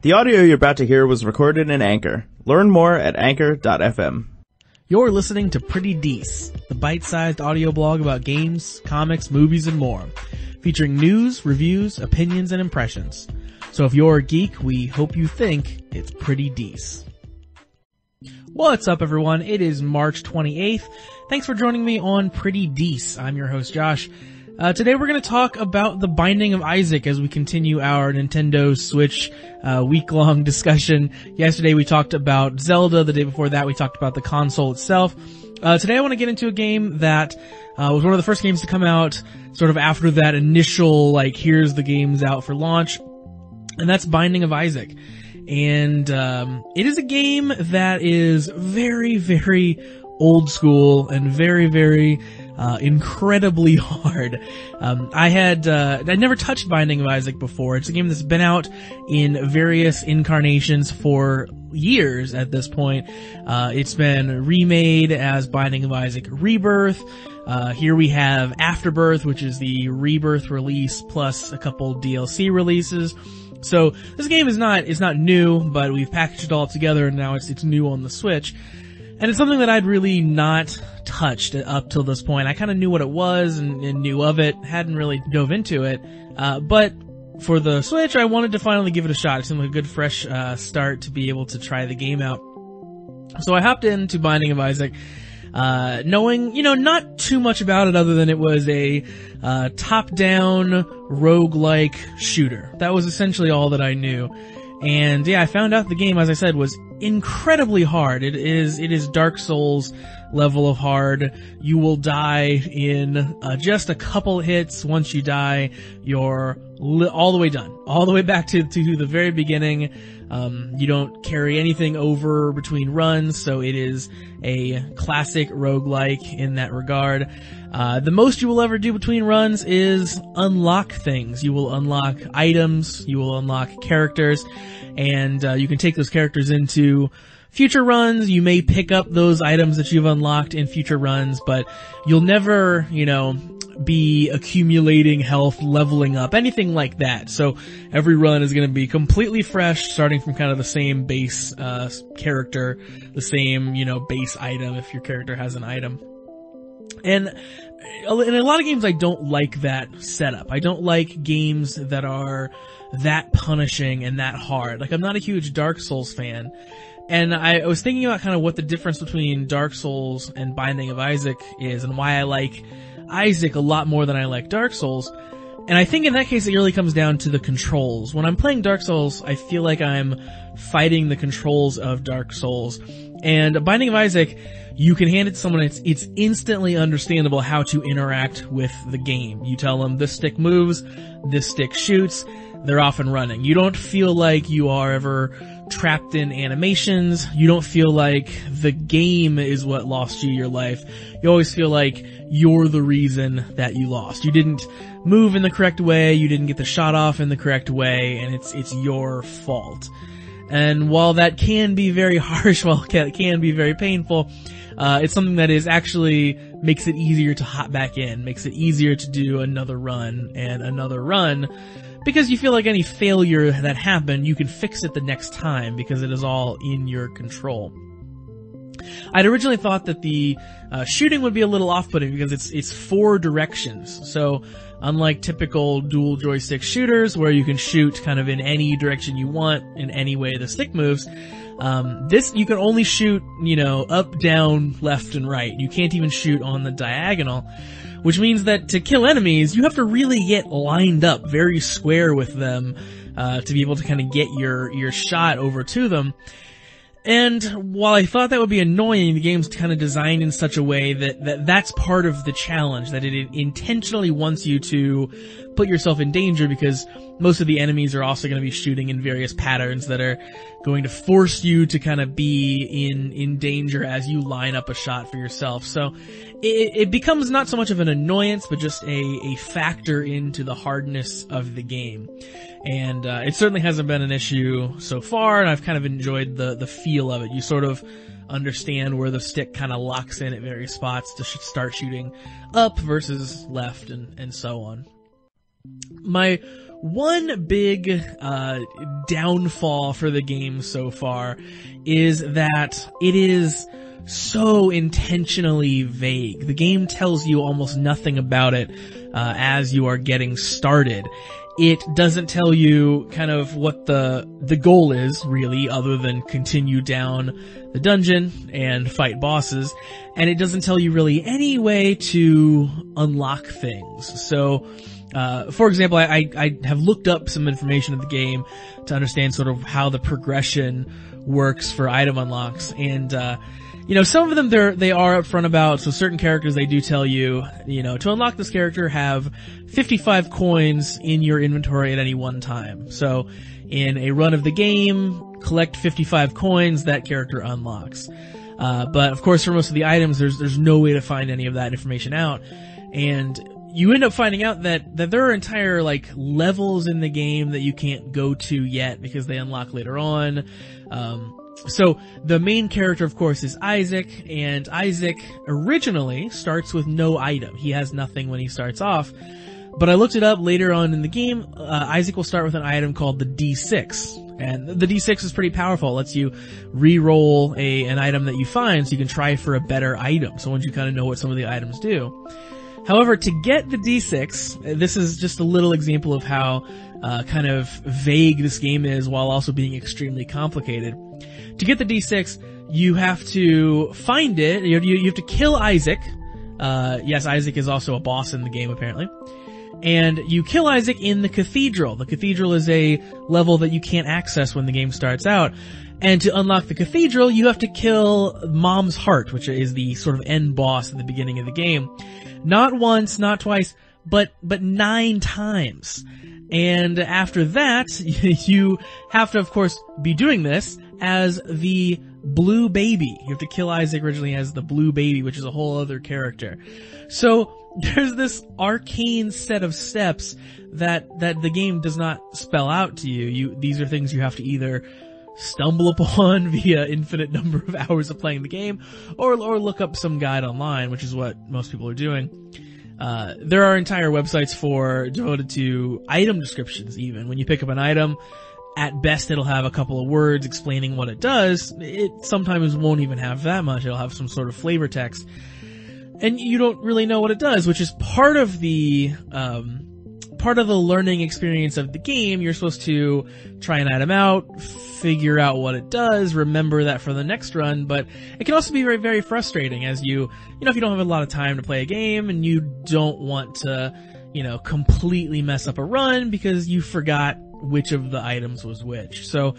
The audio you're about to hear was recorded in Anchor. Learn more at anchor.fm. You're listening to Pretty Dece, the bite-sized audio blog about games, comics, movies, and more, featuring news, reviews, opinions, and impressions. So if you're a geek, we hope you think it's Pretty Dece. What's up everyone? It is March 28th. Thanks for joining me on Pretty Dece. I'm your host Josh. Uh, today we're going to talk about the Binding of Isaac as we continue our Nintendo Switch uh, week-long discussion. Yesterday we talked about Zelda. The day before that we talked about the console itself. Uh, today I want to get into a game that uh, was one of the first games to come out sort of after that initial like here's the games out for launch, and that's Binding of Isaac. And um, it is a game that is very, very old school and very, very uh, incredibly hard. Um, I had uh, I never touched Binding of Isaac before. It's a game that's been out in various incarnations for years at this point. Uh, it's been remade as Binding of Isaac Rebirth. Uh, here we have Afterbirth, which is the Rebirth release plus a couple DLC releases. So this game is not is not new, but we've packaged it all together and now it's it's new on the Switch. And it's something that I'd really not touched up till this point. I kind of knew what it was and, and, knew of it, hadn't really dove into it. Uh, but for the Switch, I wanted to finally give it a shot. It seemed like a good fresh uh, start to be able to try the game out. So I hopped into Binding of Isaac, uh, knowing, you know, not too much about it other than it was a uh, top-down rogue-like shooter. That was essentially all that I knew. And yeah, I found out the game, as I said, was incredibly hard. It is, it is Dark Souls level of hard. You will die in uh, just a couple hits. Once you die, you're li- all the way done. All the way back to, to the very beginning. Um, you don't carry anything over between runs, so it is a classic roguelike in that regard. Uh, the most you will ever do between runs is unlock things. You will unlock items, you will unlock characters, and uh, you can take those characters into future runs. You may pick up those items that you've unlocked in future runs, but you'll never, you know, be accumulating health, leveling up, anything like that. So every run is going to be completely fresh, starting from kind of the same base uh, character, the same you know base item if your character has an item. And in a lot of games, I don't like that setup. I don't like games that are that punishing and that hard. Like I'm not a huge Dark Souls fan. And I was thinking about kind of what the difference between Dark Souls and Binding of Isaac is and why I like Isaac a lot more than I like Dark Souls. And I think in that case it really comes down to the controls. When I'm playing Dark Souls, I feel like I'm fighting the controls of Dark Souls. And Binding of Isaac, you can hand it to someone, it's, it's instantly understandable how to interact with the game. You tell them this stick moves, this stick shoots, they're off and running. You don't feel like you are ever trapped in animations. You don't feel like the game is what lost you your life. You always feel like you're the reason that you lost. You didn't move in the correct way, you didn't get the shot off in the correct way, and it's, it's your fault. And while that can be very harsh, while it can be very painful, uh, it's something that is actually makes it easier to hop back in, makes it easier to do another run and another run because you feel like any failure that happened, you can fix it the next time because it is all in your control. I'd originally thought that the uh, shooting would be a little off-putting because it's it's four directions. So unlike typical dual joystick shooters where you can shoot kind of in any direction you want in any way the stick moves, um, this you can only shoot you know up, down, left, and right. You can't even shoot on the diagonal which means that to kill enemies, you have to really get lined up very square with them uh, to be able to kind of get your your shot over to them. And while I thought that would be annoying, the game's kind of designed in such a way that, that that's part of the challenge, that it intentionally wants you to put yourself in danger because most of the enemies are also going to be shooting in various patterns that are going to force you to kind of be in, in danger as you line up a shot for yourself. So it, it becomes not so much of an annoyance, but just a, a factor into the hardness of the game. And, uh, it certainly hasn't been an issue so far, and I've kind of enjoyed the, the feel of it. You sort of understand where the stick kind of locks in at various spots to start shooting up versus left and, and so on. My one big uh, downfall for the game so far is that it is so intentionally vague. The game tells you almost nothing about it uh, as you are getting started. It doesn't tell you kind of what the the goal is really, other than continue down the dungeon and fight bosses, and it doesn't tell you really any way to unlock things. So. Uh, for example, I, I, have looked up some information of the game to understand sort of how the progression works for item unlocks, and uh, you know, some of them they're, they are upfront about, so certain characters they do tell you, you know, to unlock this character have 55 coins in your inventory at any one time. So, in a run of the game, collect 55 coins, that character unlocks. Uh, but of course for most of the items, there's, there's no way to find any of that information out. And you end up finding out that, that there are entire, like, levels in the game that you can't go to yet because they unlock later on. Um, so the main character, of course, is Isaac, and Isaac originally starts with no item. He has nothing when he starts off. But I looked it up later on in the game. Uh, Isaac will start with an item called the D6, and the D6 is pretty powerful. It lets you re-roll a an item that you find, so you can try for a better item. So once you kind of know what some of the items do. However, to get the D6, this is just a little example of how uh, kind of vague this game is, while also being extremely complicated to get the D6, you have to find it. You, you, you have to kill Isaac. Uh, yes, Isaac is also a boss in the game apparently. And you kill Isaac in the cathedral. The cathedral is a level that you can't access when the game starts out. And to unlock the cathedral, you have to kill Mom's Heart, which is the sort of end boss at the beginning of the game. Not once, not twice, but, but nine times. And after that, you have to, of course, be doing this as the blue baby. You have to kill Isaac originally as the blue baby, which is a whole other character. So there's this arcane set of steps that that the game does not spell out to you. You these are things you have to either stumble upon via infinite number of hours of playing the game, or or look up some guide online, which is what most people are doing. Uh, there are entire websites for devoted to item descriptions. Even when you pick up an item, at best it'll have a couple of words explaining what it does. It sometimes won't even have that much. It'll have some sort of flavor text. And you don't really know what it does, which is part of the, um, part of the learning experience of the game. You're supposed to try an item out, figure out what it does, remember that for the next run, but it can also be very, very frustrating as you, you know, if you don't have a lot of time to play a game and you don't want to, you know, completely mess up a run because you forgot which of the items was which. So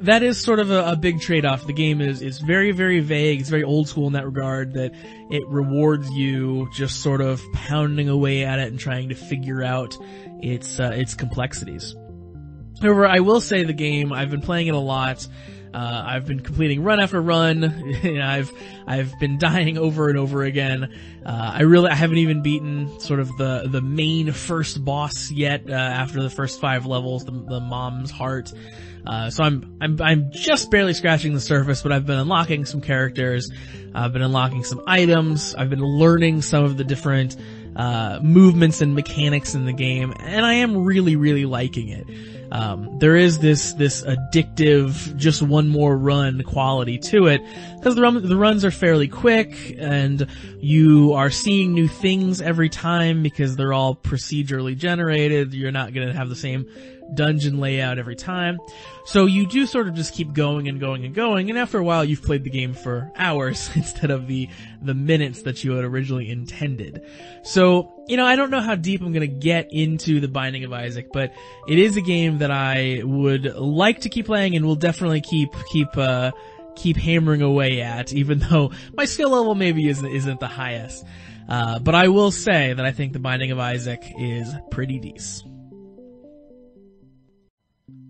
that is sort of a, a big trade-off. The game is is very very vague. It's very old school in that regard. That it rewards you just sort of pounding away at it and trying to figure out its uh, its complexities. However, I will say the game. I've been playing it a lot. Uh, I've been completing run after run. I've I've been dying over and over again. Uh, I really I haven't even beaten sort of the the main first boss yet. Uh, after the first five levels, the, the mom's heart. Uh, so I'm I'm I'm just barely scratching the surface, but I've been unlocking some characters. I've been unlocking some items. I've been learning some of the different uh, movements and mechanics in the game, and I am really really liking it. Um, there is this this addictive, just one more run quality to it because the run, the runs are fairly quick and you are seeing new things every time because they're all procedurally generated. You're not going to have the same dungeon layout every time. So you do sort of just keep going and going and going, and after a while you've played the game for hours instead of the, the minutes that you had originally intended. So, you know, I don't know how deep I'm gonna get into The Binding of Isaac, but it is a game that I would like to keep playing and will definitely keep, keep, uh, keep hammering away at, even though my skill level maybe isn't, isn't the highest. Uh, but I will say that I think The Binding of Isaac is pretty decent.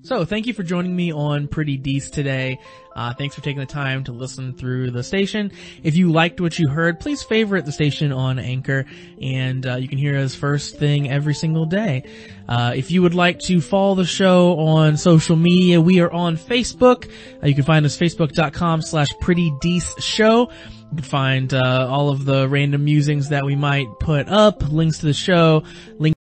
So thank you for joining me on Pretty Dece today. Uh, thanks for taking the time to listen through the station. If you liked what you heard, please favorite the station on Anchor, and uh, you can hear us first thing every single day. Uh, if you would like to follow the show on social media, we are on Facebook. Uh, you can find us facebook.com slash Pretty Dece Show. You can find uh, all of the random musings that we might put up, links to the show, links